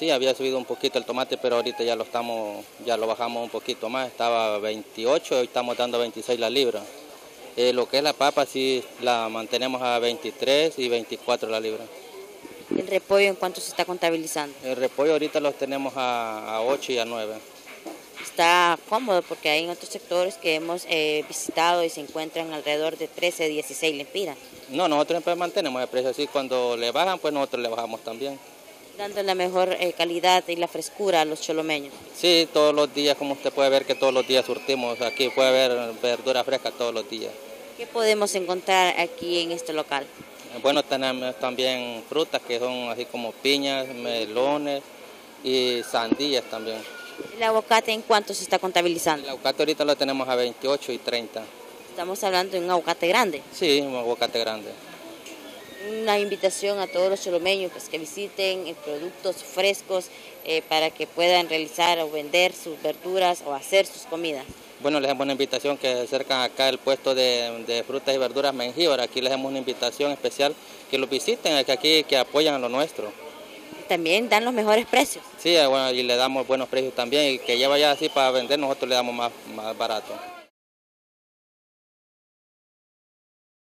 Sí, había subido un poquito el tomate, pero ahorita ya lo estamos, ya lo bajamos un poquito más, estaba 28, hoy estamos dando 26 la libra. Eh, lo que es la papa sí la mantenemos a 23 y 24 la libra. ¿El repollo en cuánto se está contabilizando? El repollo ahorita los tenemos a, a 8 y a 9. Está cómodo porque hay en otros sectores que hemos eh, visitado y se encuentran alrededor de 13, 16 lempiras. No, nosotros siempre mantenemos el precio así, cuando le bajan pues nosotros le bajamos también. Dando la mejor eh, calidad y la frescura a los cholomeños. Sí, todos los días, como usted puede ver que todos los días surtimos, aquí puede ver verdura fresca todos los días. ¿Qué podemos encontrar aquí en este local? Bueno, tenemos también frutas que son así como piñas, melones y sandías también. ¿El aguacate en cuánto se está contabilizando? El aguacate ahorita lo tenemos a 28 y 30. Estamos hablando de un aguacate grande. Sí, un aguacate grande. Una invitación a todos los cholomeños pues, que visiten eh, productos frescos eh, para que puedan realizar o vender sus verduras o hacer sus comidas. Bueno, les damos una invitación que se acercan acá el puesto de, de frutas y verduras Mengíbar. Aquí les damos una invitación especial que los visiten, que aquí que apoyan a lo nuestro. También dan los mejores precios. Sí, bueno, y le damos buenos precios también y que lleva ya así para vender, nosotros le damos más, más barato.